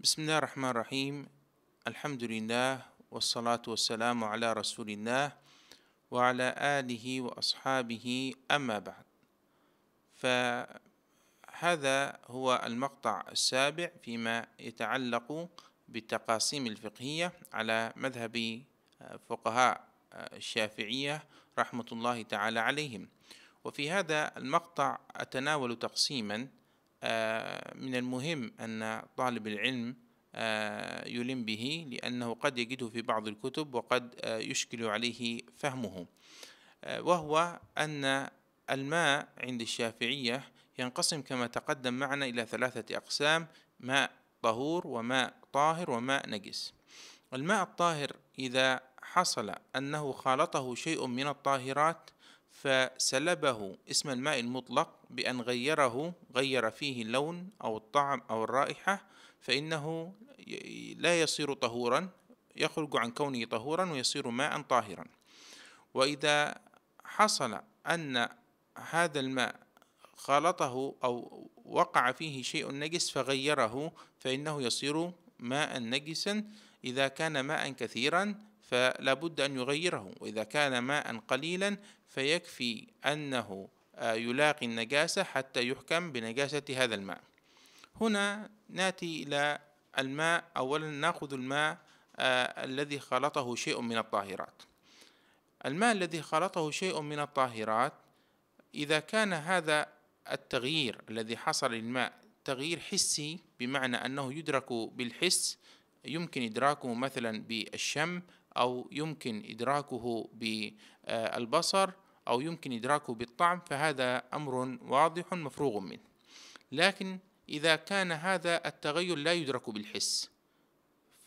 بسم الله الرحمن الرحيم. الحمد لله والصلاة والسلام على رسول الله وعلى آله وأصحابه أما بعد. فهذا هو المقطع السابع فيما يتعلق بالتقاسيم الفقهية على مذهب فقهاء الشافعية رحمة الله تعالى عليهم. وفي هذا المقطع أتناول تقسيما من المهم أن طالب العلم آه، يلم به لأنه قد يجده في بعض الكتب وقد آه، يشكل عليه فهمه. وهو أن الماء عند الشافعية ينقسم كما تقدم معنا إلى ثلاثة أقسام ماء طهور وماء طاهر وماء نجس. الماء الطاهر إذا حصل أنه خالطه شيء من الطاهرات فسلبه اسم الماء المطلق بأن غيره غير فيه اللون أو الطعم أو الرائحة فإنه لا يصير طهورا يخرج عن كونه طهورا ويصير ماء طاهرا. وإذا حصل أن هذا الماء خالطه أو وقع فيه شيء نجس فغيره فإنه يصير ماء نجسا. إذا كان ماء كثيرا فلا بد أن يغيره. وإذا كان ماء قليلا فيكفي أنه آه، يلاقي النجاسة حتى يحكم بنجاسة هذا الماء. هنا نأتي إلى الماء. أولا نأخذ الماء آه الذي خلطه شيء من الطاهرات. الماء الذي خلطه شيء من الطاهرات إذا كان هذا التغيير الذي حصل للماء تغيير حسي بمعنى أنه يدرك بالحس يمكن إدراكه مثلا بالشم أو يمكن إدراكه بالبصر أو يمكن إدراكه بالطعم فهذا أمر واضح مفروغ منه. لكن إذا كان هذا التغير لا يدرك بالحس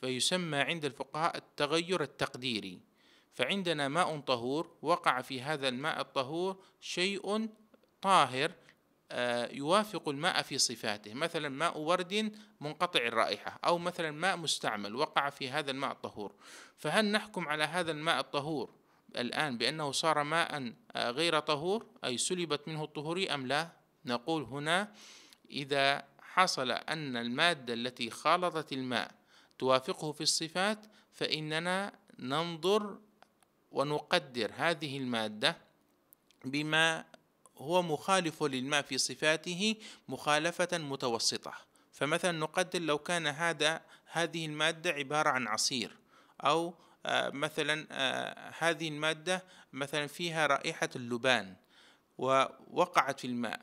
فيسمى عند الفقهاء التغير التقديري. فعندنا ماء طهور وقع في هذا الماء الطهور شيء طاهر يوافق الماء في صفاته مثلا ماء ورد منقطع الرائحة أو مثلا ماء مستعمل وقع في هذا الماء الطهور. فهل نحكم على هذا الماء الطهور الآن بأنه صار ماء آه، غير طهور؟ أي سلبت منه الطهورية أم لا؟ نقول هنا إذا حصل أن المادة التي خالطت الماء توافقه في الصفات فإننا ننظر ونقدر هذه المادة بما هو مخالف للماء في صفاته مخالفة متوسطة. فمثلا نقدر لو كان هذا هذه المادة عبارة عن عصير أو آه، مثلا آه، هذه المادة مثلا فيها رائحة اللبان ووقعت في الماء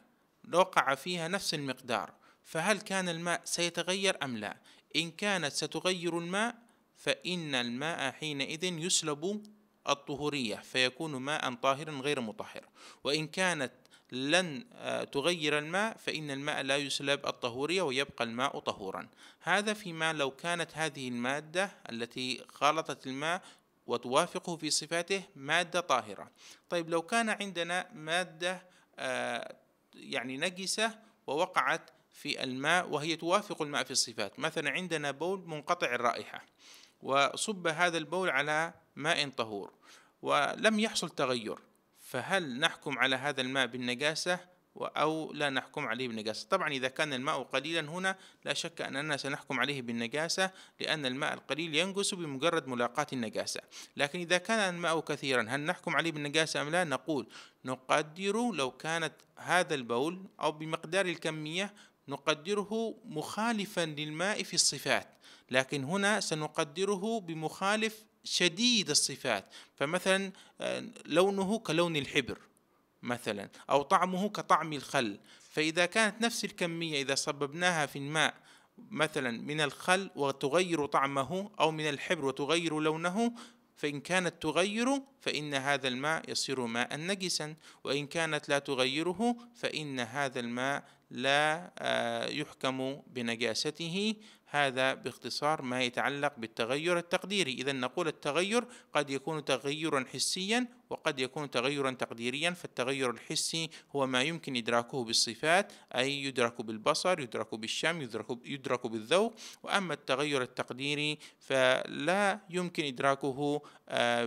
وقع فيها نفس المقدار فهل كان الماء سيتغير أم لا؟ إن كانت ستغير الماء فإن الماء حينئذ يسلب الطهورية فيكون ماء طاهرا غير مطهر. وإن كانت لن آه، تغير الماء فإن الماء لا يسلب الطهورية ويبقى الماء طهورا. هذا فيما لو كانت هذه المادة التي خالطت الماء وتوافقه في صفاته مادة طاهرة. طيب لو كان عندنا مادة آه، يعني نجسة ووقعت في الماء وهي توافق الماء في الصفات. مثلا عندنا بول منقطع الرائحة وصب هذا البول على ماء طهور ولم يحصل تغير. فهل نحكم على هذا الماء بالنجاسة؟ أو لا نحكم عليه بالنجاسة. طبعا إذا كان الماء قليلا هنا لا شك أننا سنحكم عليه بالنجاسة لأن الماء القليل ينقص بمجرد ملاقاة النجاسة. لكن إذا كان الماء كثيرا هل نحكم عليه بالنجاسة أم لا؟ نقول نقدر لو كانت هذا البول أو بمقدار الكمية نقدره مخالفا للماء في الصفات. لكن هنا سنقدره بمخالف شديد الصفات. فمثلا آه، لونه كلون الحبر مثلا أو طعمه كطعم الخل. فإذا كانت نفس الكمية إذا صببناها في الماء مثلا من الخل وتغير طعمه أو من الحبر وتغير لونه فإن كانت تغير فإن هذا الماء يصير ماء نجسا. وإن كانت لا تغيره فإن هذا الماء لا آه، يحكم بنجاسته. هذا باختصار ما يتعلق بالتغير التقديري. إذا نقول التغير قد يكون تغيرا حسيا وقد يكون تغيرا تقديريا فالتغير الحسي هو ما يمكن إدراكه بالصفات أي يدرك بالبصر يدرك بالشم يدرك, يدرك بالذوق. وأما التغير التقديري فلا يمكن إدراكه آه،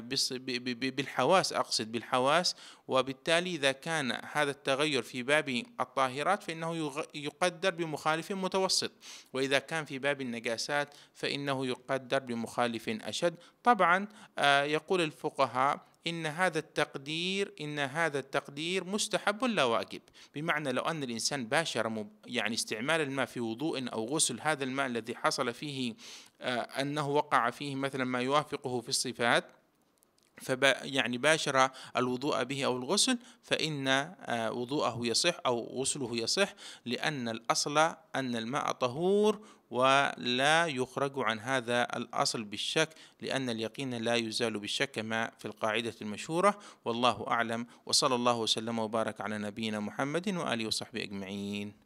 بالحواس أقصد بالحواس. وبالتالي إذا كان هذا التغير في باب الطاهرات فإنه يقدر بمخالف متوسط. وإذا كان في باب باب النجاسات فإنه يقدر بمخالف أشد. طبعا آه، يقول الفقهاء إن هذا التقدير إن هذا التقدير مستحب لا واجب. بمعنى لو أن الإنسان باشر يعني استعمال الماء في وضوء أو غسل هذا الماء الذي حصل فيه آه، أنه وقع فيه مثلا ما يوافقه في الصفات فب يعني باشر الوضوء به أو الغسل فإن آه، وضوءه يصح أو غسله يصح لأن الأصل أن الماء طهور ولا يخرج عن هذا الأصل بالشك لأن اليقين لا يزال بالشك كما في القاعدة المشهورة. والله أعلم. وصلى الله وسلم وبارك على نبينا محمد وآله وصحبه أجمعين.